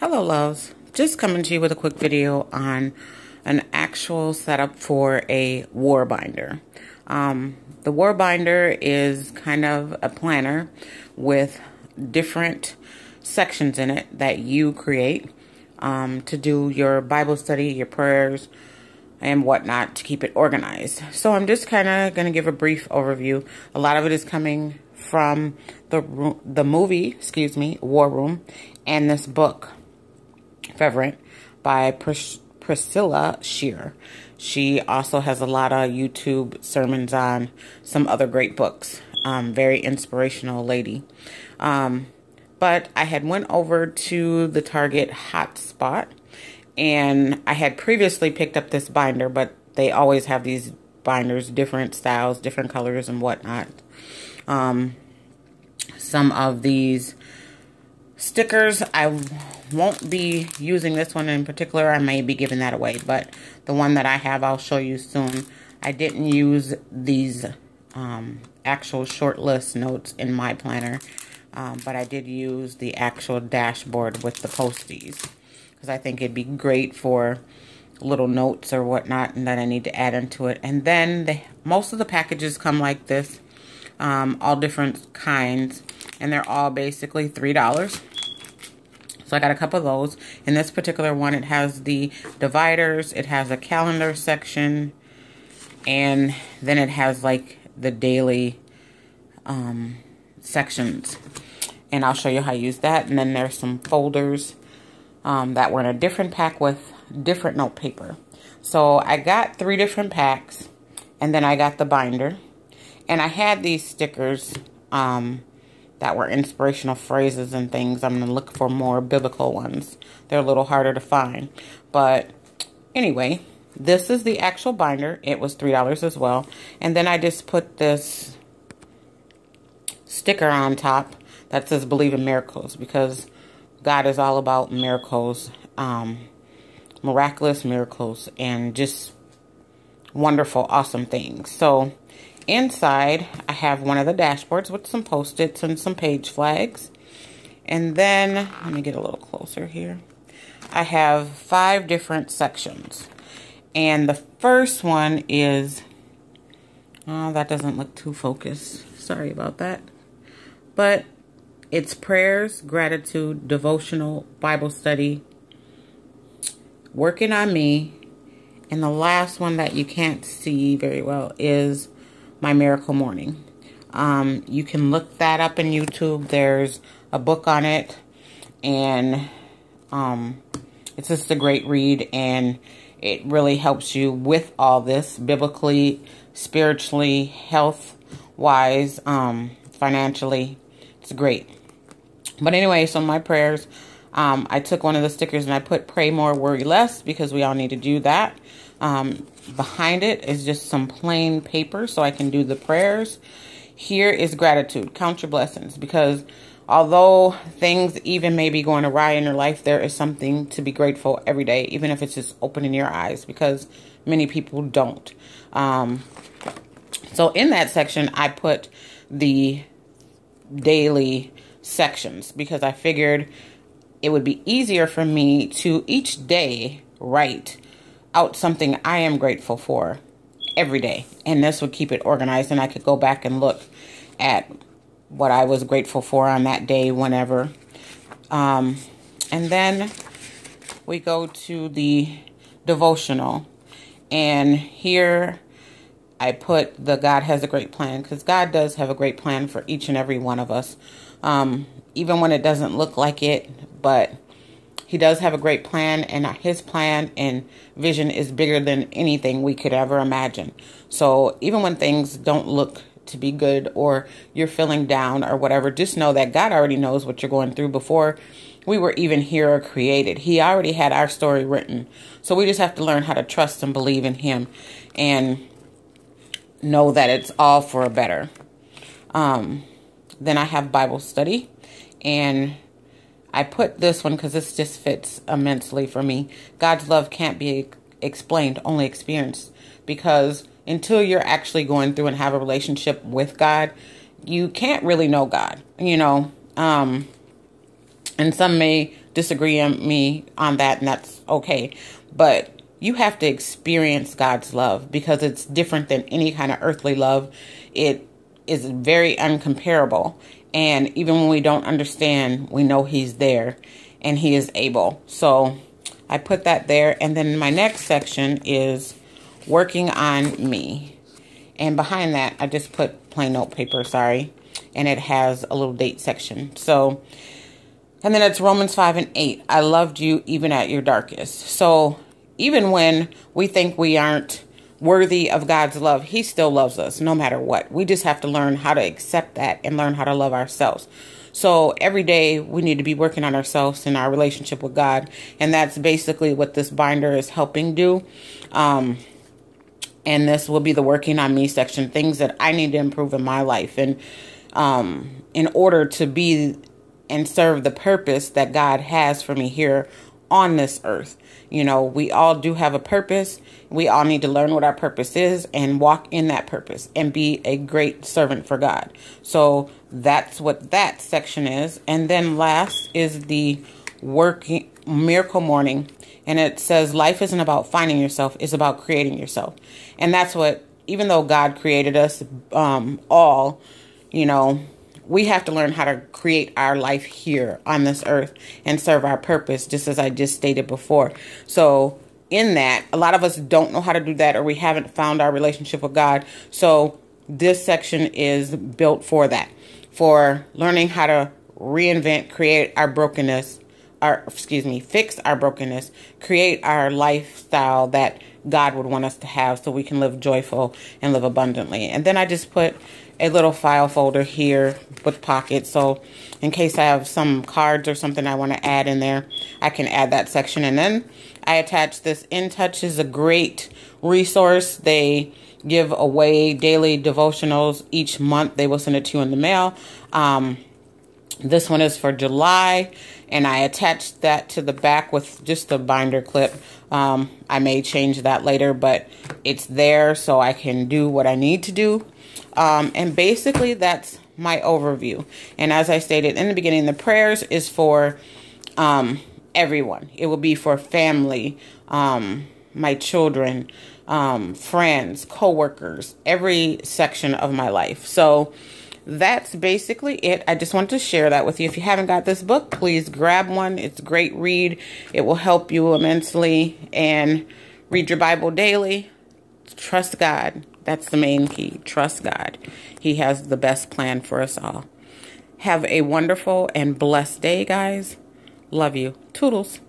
Hello loves, just coming to you with a quick video on an actual setup for a war binder. Um, the war binder is kind of a planner with different sections in it that you create um, to do your Bible study, your prayers, and whatnot to keep it organized. So I'm just kind of going to give a brief overview. A lot of it is coming from the the movie, excuse me, War Room, and this book Fervent by Pris Priscilla Shirer. She also has a lot of YouTube sermons on some other great books. Um, very inspirational lady. Um, but I had went over to the Target hotspot and I had previously picked up this binder, but they always have these binders, different styles, different colors and whatnot. Um, some of these stickers I won't be using this one in particular. I may be giving that away, but the one that I have, I'll show you soon. I didn't use these um, actual short list notes in my planner, um, but I did use the actual dashboard with the posties because I think it'd be great for little notes or whatnot and that I need to add into it. And then the, most of the packages come like this, um, all different kinds, and they're all basically $3. So I got a couple of those. In this particular one, it has the dividers, it has a calendar section, and then it has like the daily um, sections. And I'll show you how I use that. And then there's some folders um, that were in a different pack with different note paper. So I got three different packs, and then I got the binder. And I had these stickers um, that were inspirational phrases and things. I'm going to look for more biblical ones. They're a little harder to find. But anyway, this is the actual binder. It was $3 as well. And then I just put this sticker on top that says believe in miracles because God is all about miracles, um, miraculous miracles, and just wonderful, awesome things. So Inside, I have one of the dashboards with some post-its and some page flags. And then, let me get a little closer here. I have five different sections. And the first one is, oh, that doesn't look too focused. Sorry about that. But it's prayers, gratitude, devotional, Bible study, working on me. And the last one that you can't see very well is my Miracle Morning. Um, you can look that up in YouTube. There's a book on it, and um, it's just a great read, and it really helps you with all this biblically, spiritually, health-wise, um, financially. It's great. But anyway, so my prayers, um, I took one of the stickers and I put pray more, worry less because we all need to do that. Um, behind it is just some plain paper so I can do the prayers. Here is gratitude. Count your blessings because although things even may be going awry in your life, there is something to be grateful every day, even if it's just opening your eyes because many people don't. Um, so in that section, I put the daily sections because I figured it would be easier for me to each day write out something I am grateful for every day. And this would keep it organized and I could go back and look at what I was grateful for on that day whenever. Um, and then we go to the devotional. And here I put the God has a great plan because God does have a great plan for each and every one of us. Um, even when it doesn't look like it, but he does have a great plan, and his plan and vision is bigger than anything we could ever imagine. So even when things don't look to be good or you're feeling down or whatever, just know that God already knows what you're going through before we were even here or created. He already had our story written. So we just have to learn how to trust and believe in Him and know that it's all for a better. Um, then I have Bible study and I put this one because this just fits immensely for me. God's love can't be explained, only experienced. Because until you're actually going through and have a relationship with God, you can't really know God, you know. Um, and some may disagree on me on that, and that's okay. But you have to experience God's love because it's different than any kind of earthly love. It is very uncomparable. And even when we don't understand, we know He's there and He is able. So I put that there. And then my next section is working on me. And behind that, I just put plain note paper, sorry. And it has a little date section. So, and then it's Romans 5 and 8. I loved you even at your darkest. So, even when we think we aren't worthy of God's love, He still loves us no matter what. We just have to learn how to accept that and learn how to love ourselves. So every day we need to be working on ourselves and our relationship with God. And that's basically what this binder is helping do. Um, and this will be the working on me section things that I need to improve in my life. And um, in order to be and serve the purpose that God has for me here on this earth. You know, we all do have a purpose. We all need to learn what our purpose is and walk in that purpose and be a great servant for God. So that's what that section is. And then last is the working miracle morning. And it says life isn't about finding yourself, it's about creating yourself. And that's what, even though God created us um, all, you know, we have to learn how to create our life here on this earth and serve our purpose, just as I just stated before. So, in that, a lot of us don't know how to do that or we haven't found our relationship with God. So, this section is built for that, for learning how to reinvent, create our brokenness, our excuse me, fix our brokenness, create our lifestyle that God would want us to have so we can live joyful and live abundantly. And then I just put a little file folder here with pockets. So in case I have some cards or something I want to add in there, I can add that section. And then I attach this In Touch is a great resource. They give away daily devotionals each month. They will send it to you in the mail. Um, this one is for July, and I attached that to the back with just a binder clip. Um, I may change that later, but it's there so I can do what I need to do. Um, and basically, that's my overview. And as I stated in the beginning, the prayers is for um, everyone. It will be for family, um, my children, um, friends, coworkers, every section of my life. So that's basically it. I just wanted to share that with you. If you haven't got this book, please grab one. It's a great read. It will help you immensely. And read your Bible daily. Trust God. That's the main key. Trust God. He has the best plan for us all. Have a wonderful and blessed day, guys. Love you. Toodles.